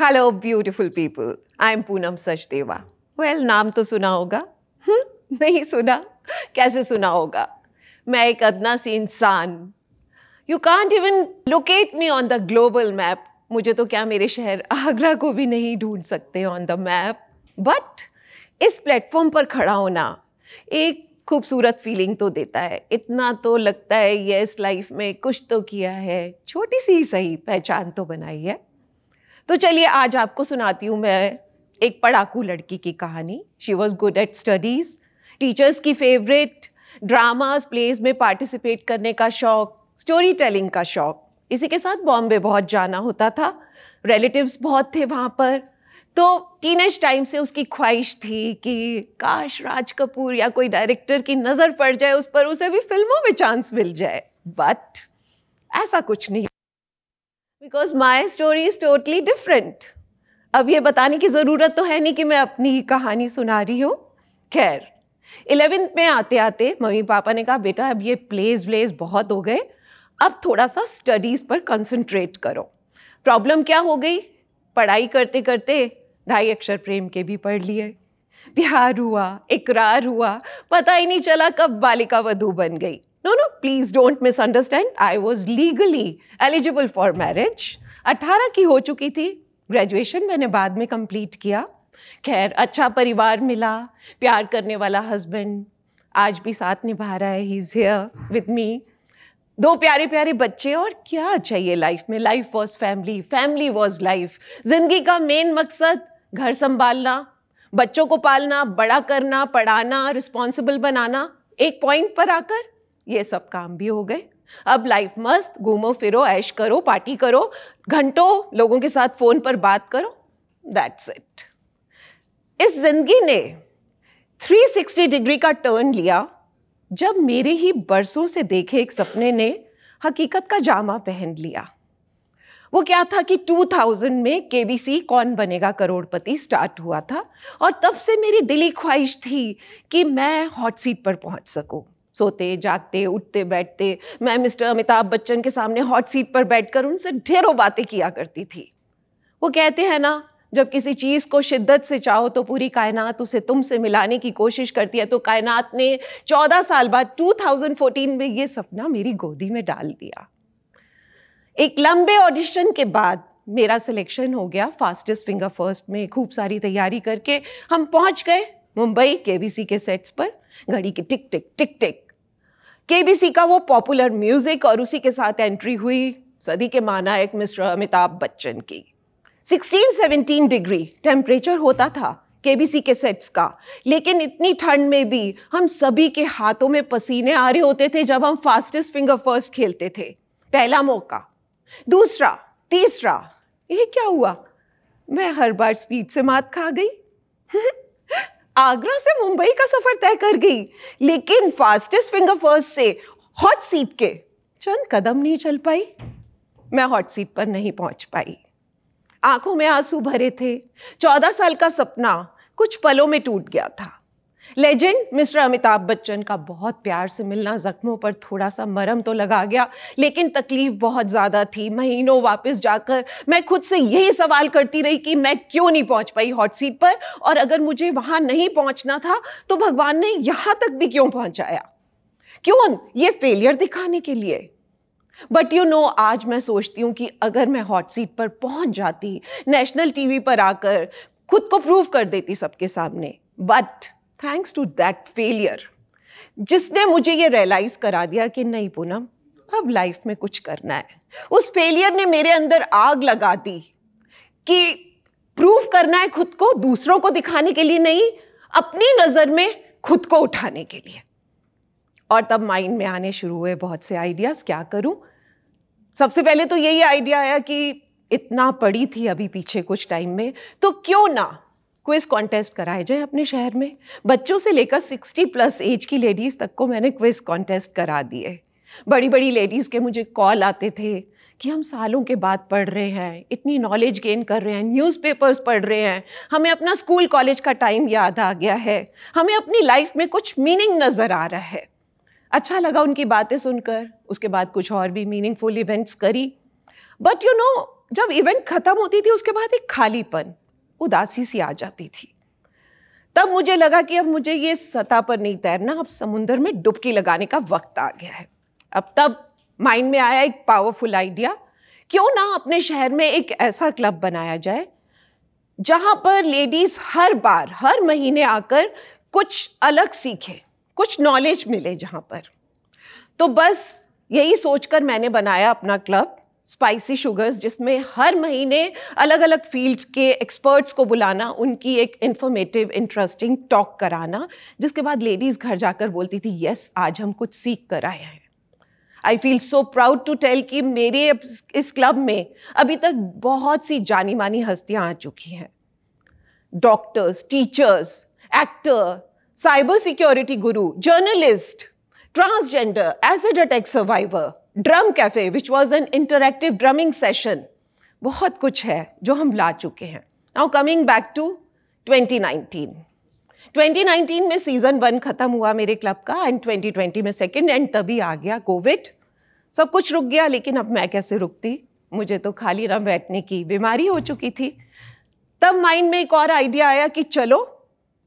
Hello beautiful people I am Poonam Sachdeva well नाम तो सुना होगा? नहीं सुना कैसे सुना होगा मैं एक अदना सी इंसान you can't even locate me on the global map मुझे तो क्या मेरे शहर आगरा को भी नहीं ढूंढ सकते ऑन द मैप बट इस प्लेटफॉर्म पर खड़ा होना एक खूबसूरत फीलिंग तो देता है। इतना तो लगता है ये इस लाइफ में कुछ तो किया है। छोटी सी सही पहचान तो बनाई है। तो चलिए आज आपको सुनाती हूँ मैं एक पढ़ाकू लड़की की कहानी। She was good at studies teachers की फेवरेट ड्रामाज प्लेज में पार्टिसिपेट करने का शौक स्टोरी टेलिंग का शौक। इसी के साथ बॉम्बे बहुत जाना होता था। रिलेटिव्स बहुत थे वहाँ पर। तो टीनेज टाइम से उसकी ख्वाहिश थी कि, काश राज कपूर या कोई डायरेक्टर की नज़र पड़ जाए, उस पर उसे भी फ़िल्मों में चांस मिल जाए। बट ऐसा कुछ नहीं। Because my story is totally different अब ये बताने की ज़रूरत तो है नहीं कि मैं अपनी कहानी सुना रही हूँ। खैर, इलेवेंथ में आते आते मम्मी पापा ने कहा, बेटा, अब ये प्लेस व्लेस बहुत हो गए। अब थोड़ा सा स्टडीज़ पर कंसंट्रेट करो। प्रॉब्लम क्या हो गई? पढ़ाई करते करते ढाई अक्षर प्रेम के भी पढ़ लिए। प्यार हुआ, इकरार हुआ, पता ही नहीं चला कब बालिका वधु बन गई। No no please don't misunderstand I was legally eligible for marriage अठारह की हो चुकी थी ग्रेजुएशन मैंने बाद में कंप्लीट किया खैर अच्छा परिवार मिला प्यार करने वाला हस्बैंड आज भी साथ निभा रहा है he is here with me दो प्यारे प्यारे बच्चे, और क्या चाहिए लाइफ में? Life was family family was life ज़िंदगी का मेन मकसद घर संभालना, बच्चों को पालना, बड़ा करना, पढ़ाना रिस्पॉन्सिबल बनाना। एक पॉइंट पर आकर ये सब काम भी हो गए। अब लाइफ मस्त, घूमो, फिरो, ऐश करो पार्टी करो, घंटों लोगों के साथ फ़ोन पर बात करो दैट्स इट इस ज़िंदगी ने 360 डिग्री का टर्न लिया। जब मेरे ही बरसों से देखे एक सपने ने हकीकत का जामा पहन लिया। वो क्या था कि 2000 में केबीसी कौन बनेगा करोड़पति स्टार्ट हुआ था। और तब से मेरी दिली ख्वाहिश थी कि मैं हॉट सीट पर पहुँच सकूँ। सोते, जागते, उठते, बैठते। मैं मिस्टर अमिताभ बच्चन के सामने हॉट सीट पर बैठकर उनसे ढेरों बातें किया करती थी। वो कहते हैं ना, जब किसी चीज़ को शिद्दत से चाहो तो पूरी कायनात उसे तुमसे मिलाने की कोशिश करती है। तो कायनात ने चौदह साल बाद 2014 में ये सपना मेरी गोदी में डाल दिया। एक लंबे ऑडिशन के बाद मेरा सिलेक्शन हो गया, फास्टेस्ट फिंगर फ़र्स्ट में खूब सारी तैयारी करके हम पहुँच गए। मुंबई केबीसी के सेट्स पर घड़ी की टिक टिक टिक टिक। केबीसी का वो पॉपुलर म्यूज़िक और उसी के साथ एंट्री हुई सदी के माना एक मिस्टर अमिताभ बच्चन की। 16-17 डिग्री टेम्परेचर होता था केबीसी के सेट्स का, लेकिन इतनी ठंड में भी हम सभी के हाथों में पसीने आ रहे होते थे जब हम फास्टेस्ट फिंगर फ़र्स्ट खेलते थे। पहला मौका। दूसरा, तीसरा, ये क्या हुआ? मैं हर बार स्पीड से मात खा गई। आगरा से मुंबई का सफ़र तय कर गई, लेकिन फास्टेस्ट फिंगर फ़र्स्ट से हॉट सीट के। चंद कदम नहीं चल पाई। मैं हॉट सीट पर नहीं पहुँच पाई। आँखों में आँसू भरे थे। चौदह साल का सपना कुछ पलों में टूट गया था। लेजेंड मिस्टर अमिताभ बच्चन का बहुत प्यार से मिलना जख्मों पर थोड़ा सा मरम तो लगा गया, लेकिन तकलीफ़ बहुत ज़्यादा थी। महीनों वापस जाकर मैं खुद से यही सवाल करती रही कि मैं क्यों नहीं पहुँच पाई हॉट सीट पर? और अगर मुझे वहाँ नहीं पहुँचना था तो भगवान ने यहाँ तक भी क्यों पहुँचाया? क्यों? ये फेलियर दिखाने के लिए। बट यू नो आज मैं सोचती हूँ कि अगर मैं हॉट सीट पर पहुँच जाती नेशनल टीवी पर आकर खुद को प्रूव कर देती सबके सामने। But thanks to that failure जिसने मुझे ये रियलाइज़ करा दिया कि नहीं पूनम, अब लाइफ में कुछ करना है। उस फेलियर ने मेरे अंदर आग लगा दी कि प्रूव करना है खुद को दूसरों को दिखाने के लिए नहीं, अपनी नज़र में खुद को उठाने के लिए। और तब माइंड में आने शुरू हुए बहुत से आइडियाज़ क्या करूँ? सबसे पहले तो यही आइडिया आया कि इतना पड़ी थी अभी पीछे कुछ टाइम में तो क्यों ना क्विज कॉन्टेस्ट कराए जाए अपने शहर में। बच्चों से लेकर 60 प्लस एज की लेडीज़ तक को मैंने क्विज कॉन्टेस्ट करा दिए। बड़ी बड़ी लेडीज़ के मुझे कॉल आते थे कि हम सालों के बाद पढ़ रहे हैं, इतनी नॉलेज गेन कर रहे हैं न्यूज़पेपर्स पढ़ रहे हैं, हमें अपना स्कूल कॉलेज का टाइम याद आ गया है, हमें अपनी लाइफ में कुछ मीनिंग नज़र आ रहा है। अच्छा लगा उनकी बातें सुनकर, उसके बाद कुछ और भी मीनिंगफुल इवेंट्स करी। बट यू नो जब इवेंट खत्म होती थी, उसके बाद एक खालीपन। उदासी सी आ जाती थी। तब मुझे लगा कि अब मुझे ये सतह पर नहीं तैरना, अब समुंदर में डुबकी लगाने का वक्त आ गया है। अब तब माइंड में आया एक पावरफुल आइडिया, क्यों ना अपने शहर में एक ऐसा क्लब बनाया जाए, जहाँ पर लेडीज़ हर बार, हर महीने आकर कुछ अलग सीखे, कुछ नॉलेज मिले जहाँ पर। तो बस यही सोचकर मैंने बनाया अपना क्लब स्पाइसी शुगर्स जिसमें हर महीने अलग अलग फ़ील्ड के एक्सपर्ट्स को बुलाना, उनकी एक इंफॉर्मेटिव इंटरेस्टिंग टॉक कराना, जिसके बाद लेडीज़ घर जाकर बोलती थी यस आज हम कुछ सीख कर आए हैं. I feel so proud to tell कि मेरे इस क्लब में अभी तक बहुत सी जानी मानी हस्तियाँ आ चुकी हैं। Doctors teachers actor cyber security guru journalist transgender acid attack survivor drum cafe which was an interactive drumming session बहुत कुछ है जो हम ला चुके हैं। नाउ कमिंग बैक टू 2019 2019 में सीज़न वन खत्म हुआ मेरे क्लब का एंड 2020 में सेकेंड एंड तभी आ गया कोविड सब कुछ रुक गया, लेकिन अब मैं कैसे रुकती? मुझे तो खाली ना बैठने की बीमारी हो चुकी थी। तब माइंड में एक और आइडिया आया कि चलो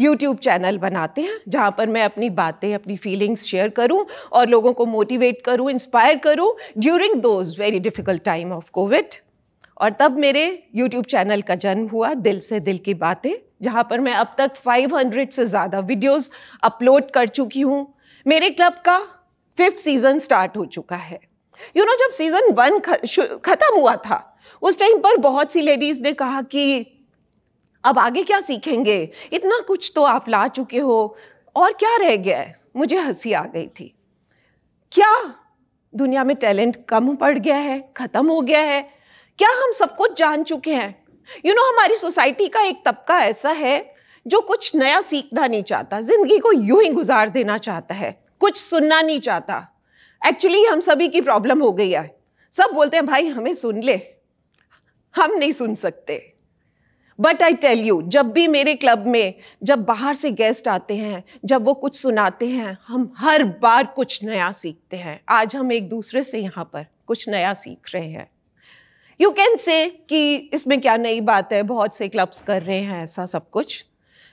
यूट्यूब चैनल बनाते हैं जहाँ पर मैं अपनी बातें अपनी फीलिंग्स शेयर करूँ और लोगों को मोटिवेट करूँ इंस्पायर करूँ during those very difficult time of COVID और तब मेरे यूट्यूब चैनल का जन्म हुआ दिल से दिल की बातें जहाँ पर मैं अब तक 500 से ज़्यादा वीडियोस अपलोड कर चुकी हूँ। मेरे क्लब का फिफ्थ सीज़न स्टार्ट हो चुका है। यू you नो know, जब सीज़न वन ख़त्म हुआ था उस टाइम पर बहुत सी लेडीज़ ने कहा कि अब आगे क्या सीखेंगे? इतना कुछ तो आप ला चुके हो। और क्या रह गया है? मुझे हँसी आ गई थी। क्या दुनिया में टैलेंट कम पड़ गया है? ख़त्म हो गया है? क्या हम सब कुछ जान चुके हैं? यू you नो know, हमारी सोसाइटी का एक तबका ऐसा है जो कुछ नया सीखना नहीं चाहता ज़िंदगी को यूँ ही गुजार देना चाहता है। कुछ सुनना नहीं चाहता। एक्चुअली हम सभी की प्रॉब्लम हो गई है। सब बोलते हैं भाई हमें सुन ले। हम नहीं सुन सकते। बट आई टेल यू जब भी मेरे क्लब में, जब बाहर से गेस्ट आते हैं, जब वो कुछ सुनाते हैं, हम हर बार कुछ नया सीखते हैं। आज हम एक दूसरे से यहाँ पर कुछ नया सीख रहे हैं। यू कैन से कि इसमें क्या नई बात है, बहुत से क्लब्स कर रहे हैं, ऐसा सब कुछ।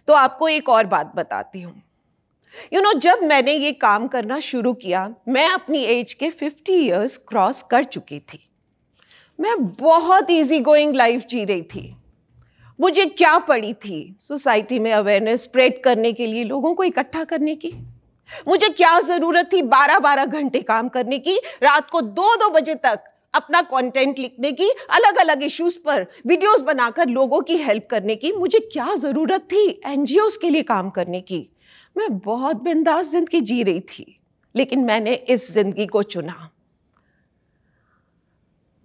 तो आपको एक और बात बताती हूँ। यू नो जब मैंने ये काम करना शुरू किया, मैं अपनी एज के 50 इयर्स क्रॉस कर चुकी थी। मैं बहुत इजी गोइंग लाइफ जी रही थी। मुझे क्या पड़ी थी? सोसाइटी में अवेयरनेस स्प्रेड करने के लिए लोगों को इकट्ठा करने की? मुझे क्या ज़रूरत थी बारह बारह घंटे काम करने की? रात को दो दो बजे तक अपना कंटेंट लिखने की? अलग अलग इश्यूज़ पर वीडियोस बनाकर लोगों की हेल्प करने की? मुझे क्या ज़रूरत थी एनजीओ के लिए काम करने की? मैं बहुत बिंदास ज़िंदगी जी रही थी, लेकिन मैंने इस ज़िंदगी को चुना।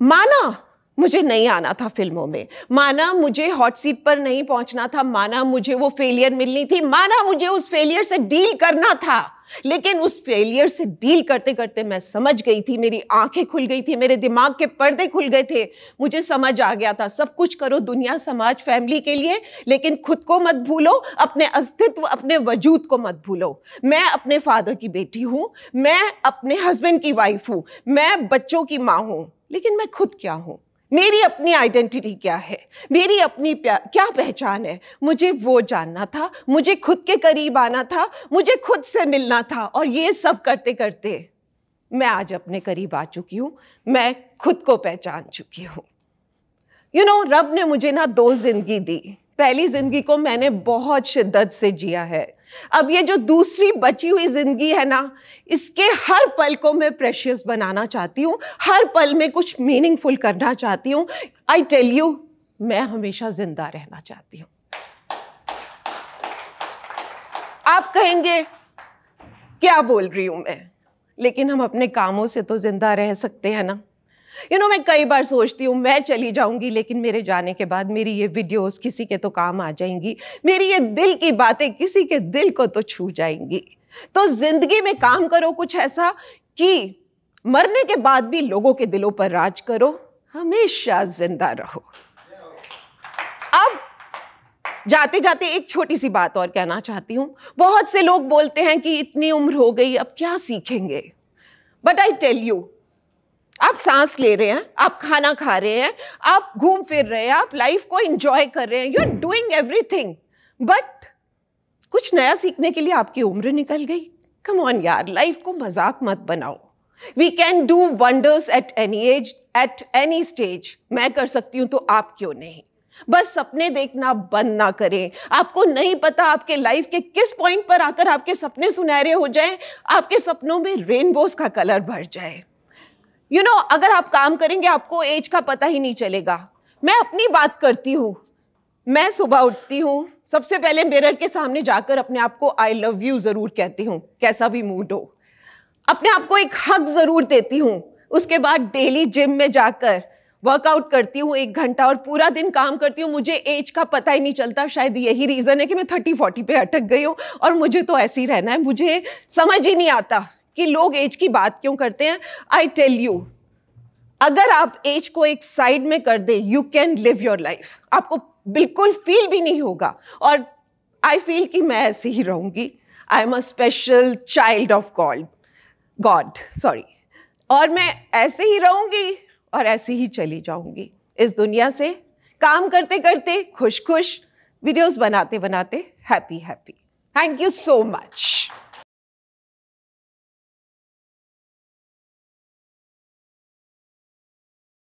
माना मुझे नहीं आना था फ़िल्मों में। माना मुझे हॉट सीट पर नहीं पहुँचना था, माना मुझे वो फेलियर मिलनी थी, माना मुझे उस फेलियर से डील करना था। लेकिन उस फेलियर से डील करते करते मैं समझ गई थी, मेरी आँखें खुल गई थी, मेरे दिमाग के पर्दे खुल गए थे। मुझे समझ आ गया था, सब कुछ करो दुनिया, समाज फैमिली के लिए, लेकिन खुद को मत भूलो, अपने अस्तित्व, अपने वजूद को मत भूलो। मैं अपने फादर की बेटी हूँ, मैं अपने हस्बैंड की वाइफ हूँ, मैं बच्चों की माँ हूँ, लेकिन मैं खुद क्या हूँ? मेरी अपनी आइडेंटिटी क्या है? मेरी अपनी क्या पहचान है? मुझे वो जानना था, मुझे खुद के करीब आना था, मुझे खुद से मिलना था और ये सब करते करते मैं आज अपने करीब आ चुकी हूँ, मैं खुद को पहचान चुकी हूँ। यू नो रब ने मुझे ना दो ज़िंदगी दी। पहली ज़िंदगी को मैंने बहुत शिद्दत से जिया है। अब ये जो दूसरी बची हुई ज़िंदगी है ना, इसके हर पल को मैं प्रेशियस बनाना चाहती हूँ, हर पल में कुछ मीनिंगफुल करना चाहती हूँ। आई टेल यू मैं हमेशा ज़िंदा रहना चाहती हूँ। आप कहेंगे, क्या बोल रही हूँ मैं? लेकिन हम अपने कामों से तो ज़िंदा रह सकते हैं ना। यू नो मैं कई बार सोचती हूँ, मैं चली जाऊँगी, लेकिन मेरे जाने के बाद मेरी ये वीडियोस किसी के तो काम आ जाएँगी। मेरी ये दिल की बातें किसी के दिल को तो छू जाएँगी। तो ज़िंदगी में काम करो कुछ ऐसा कि मरने के बाद भी लोगों के दिलों पर राज करो। हमेशा ज़िंदा रहो। अब जाते जाते एक छोटी सी बात और कहना चाहती हूँ। बहुत से लोग बोलते हैं कि इतनी उम्र हो गई, अब क्या सीखेंगे? बट आई टेल यू आप सांस ले रहे हैं, आप खाना खा रहे हैं, आप घूम फिर रहे हैं, आप लाइफ को एंजॉय कर रहे हैं you are doing everything but कुछ नया सीखने के लिए आपकी उम्र निकल गई। कम ऑन यार लाइफ को मज़ाक मत बनाओ। We can do wonders at any age at any stage मैं कर सकती हूँ तो आप क्यों नहीं? बस सपने देखना बंद ना करें। आपको नहीं पता आपके लाइफ के किस पॉइंट पर आकर आपके सपने सुनहरे हो जाएँ, आपके सपनों में रेनबोस का कलर भर जाए। यू you नो know, अगर आप काम करेंगे आपको एज का पता ही नहीं चलेगा। मैं अपनी बात करती हूँ। मैं सुबह उठती हूँ। सबसे पहले मिरर के सामने जाकर अपने आप को आई लव यू ज़रूर कहती हूँ। कैसा भी मूड हो। अपने आप को एक हक ज़रूर देती हूँ। उसके बाद डेली जिम में जाकर वर्कआउट करती हूँ एक घंटा और पूरा दिन काम करती हूँ। मुझे एज का पता ही नहीं चलता। शायद यही रीज़न है कि मैं थर्टी फोर्टी पे अटक गई हूँ और मुझे तो ऐसे ही रहना है। मुझे समझ ही नहीं आता। कि लोग एज की बात क्यों करते हैं? आई टेल यू अगर आप एज को एक साइड में कर दे you can live your life आपको बिल्कुल फील भी नहीं होगा। और आई फील कि मैं ऐसे ही रहूँगी। I am a special child of God God sorry और मैं ऐसे ही रहूँगी और ऐसे ही चली जाऊँगी। इस दुनिया से काम करते करते खुश खुश वीडियोस बनाते बनाते happy happy thank you so much